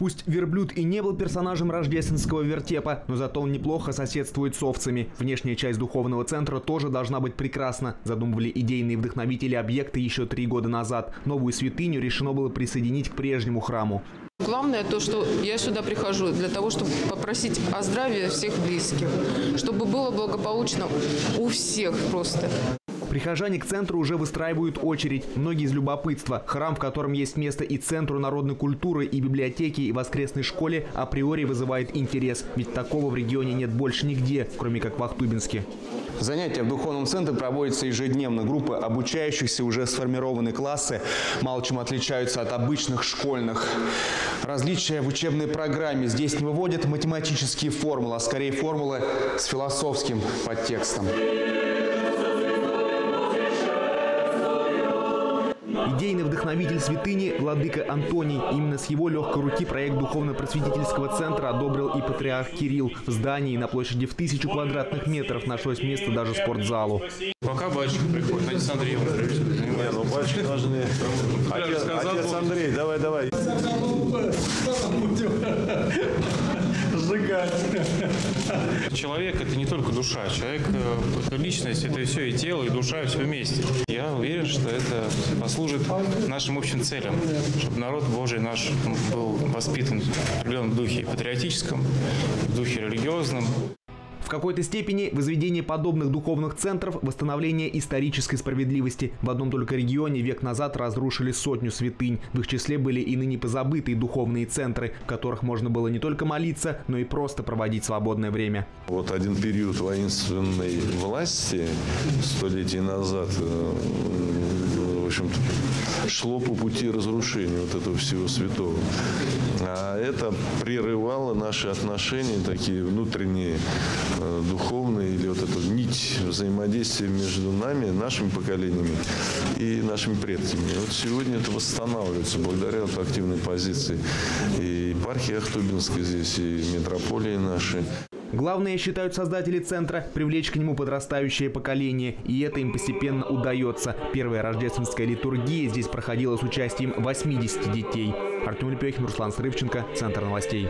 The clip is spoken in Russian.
Пусть верблюд и не был персонажем рождественского вертепа, но зато он неплохо соседствует с овцами. Внешняя часть духовного центра тоже должна быть прекрасна. Задумывали идейные вдохновители объекта еще три года назад. Новую святыню решено было присоединить к прежнему храму. Главное то, что я сюда прихожу для того, чтобы попросить о здравии всех близких, чтобы было благополучно у всех просто. Прихожане к центру уже выстраивают очередь. Многие из любопытства. Храм, в котором есть место и Центру народной культуры, и библиотеке, и воскресной школе, априори вызывает интерес. Ведь такого в регионе нет больше нигде, кроме как в Ахтубинске. Занятия в духовном центре проводятся ежедневно. Группы обучающихся уже сформированы классы, мало чем отличаются от обычных школьных. Различия в учебной программе здесь не выводят математические формулы, а скорее формулы с философским подтекстом. Идейный вдохновитель святыни Владыка Антоний. Именно с его легкой руки проект духовно-просветительского центра одобрил и патриарх Кирилл. В здании на площади в тысячу квадратных метров нашлось место даже спортзалу. Пока батюшка приходит, Отец Андрей Не, ну батюшки должны. Отец, отец Андрей, давай, давай. Человек – это не только душа. Человек э, – это личность, это все и тело, и душа, и все вместе. Я уверен, что это послужит нашим общим целям, чтобы народ Божий наш был воспитан в определенном духе патриотическом, в духе религиозном. Какой-то степени возведение подобных духовных центров – восстановление исторической справедливости. В одном только регионе век назад разрушили сотню святынь. В их числе были и ныне позабытые духовные центры, в которых можно было не только молиться, но и просто проводить свободное время. Вот один период воинственной власти столетий назад э, в общем-то, шло по пути разрушения вот этого всего святого. А это прерывало наши отношения, такие внутренние, э, духовные, или вот эту нить взаимодействия между нами, нашими поколениями и нашими предками. Вот сегодня это восстанавливается благодаря вот активной позиции и епархии Ахтубинской здесь, и метрополии нашей. Главное, считают создатели центра, привлечь к нему подрастающее поколение. И это им постепенно удается. Первая рождественская литургия здесь проходила с участием 80 детей. Артем Лепехин, Руслан Срывченко, Центр новостей.